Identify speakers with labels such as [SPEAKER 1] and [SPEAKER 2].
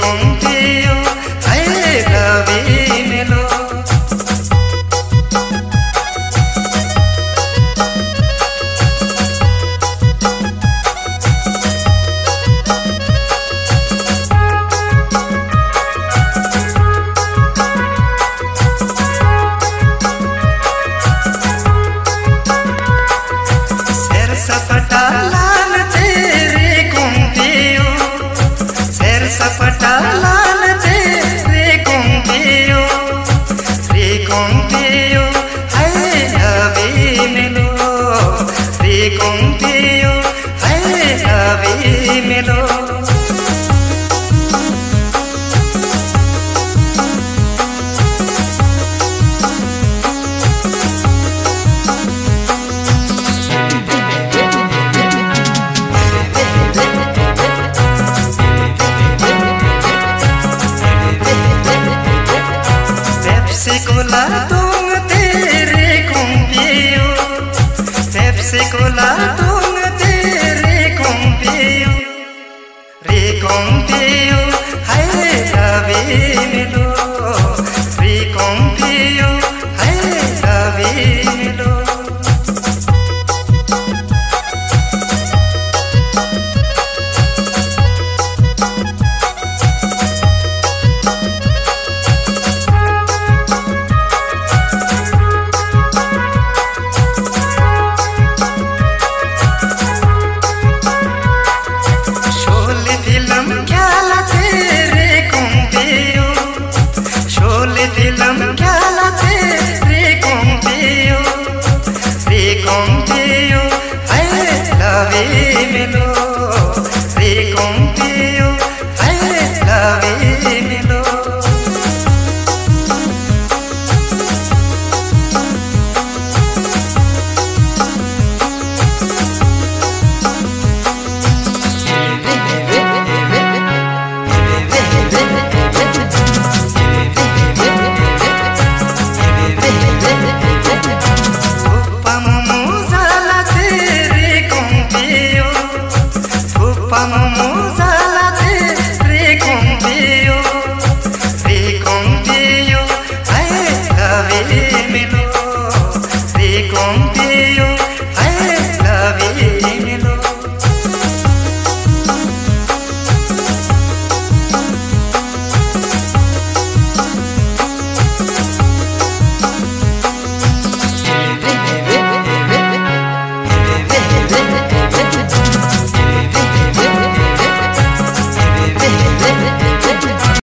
[SPEAKER 1] ಕೊಂಚೆಯೋ ಐದವೇ ಮೇಲೋ सपटा लाल तेरा सपटाला Pepsi-Cola tung tere kumpio Re kumpio अनुपमम्